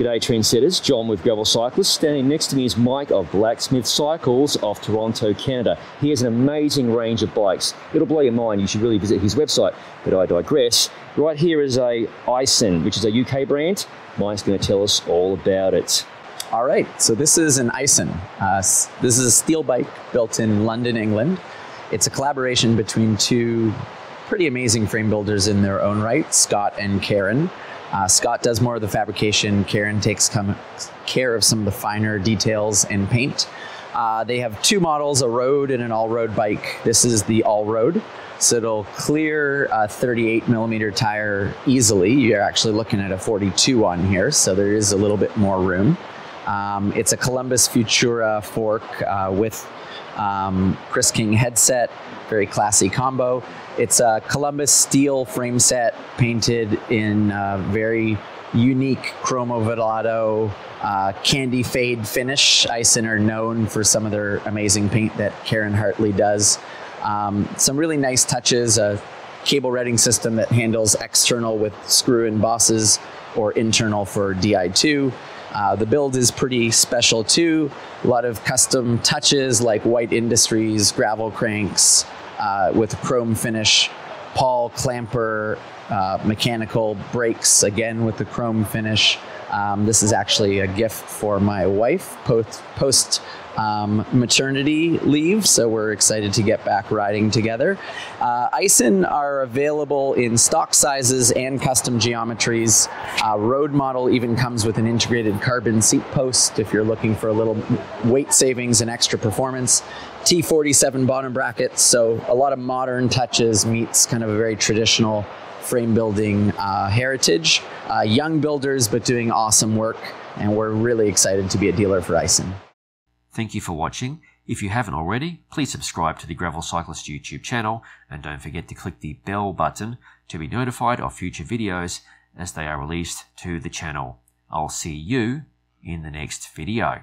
G'day trendsetters, John with Gravel Cyclists. Standing next to me is Mike of Blacksmith Cycles of Toronto, Canada. He has an amazing range of bikes. It'll blow your mind, you should really visit his website, but I digress. Right here is a Isen, which is a UK brand. Mike's going to tell us all about it. All right, so this is an Isen. Uh, this is a steel bike built in London, England. It's a collaboration between two pretty amazing frame builders in their own right, Scott and Caren. Uh, Scott does more of the fabrication. Caren takes come, care of some of the finer details and paint. Uh, they have two models, a road and an all-road bike. This is the all-road, so it'll clear a 38 millimeter tire easily. You're actually looking at a 42 on here, so there is a little bit more room. Um, it's a Columbus Futura fork uh, with um, Chris King headset, very classy combo. It's a Columbus steel frame set painted in a very unique cromovelato uh, candy fade finish. Isen are known for some of their amazing paint that Caren Hartley does. Um, some really nice touches, a cable reading system that handles external with screw in bosses or internal for DI2. Uh, the build is pretty special too. A lot of custom touches like White Industries gravel cranks uh, with chrome finish, Paul Klamper uh, mechanical brakes again with the chrome finish. Um, this is actually a gift for my wife post, post um, maternity leave, so we're excited to get back riding together. Uh, Isen are available in stock sizes and custom geometries. Uh, road model even comes with an integrated carbon seat post if you're looking for a little weight savings and extra performance. T47 bottom brackets, so a lot of modern touches meets kind of a very traditional frame building uh, heritage. Uh, young builders, but doing awesome work, and we're really excited to be a dealer for Isen. Thank you for watching. If you haven't already, please subscribe to the Gravel Cyclist YouTube channel and don't forget to click the bell button to be notified of future videos as they are released to the channel. I'll see you in the next video.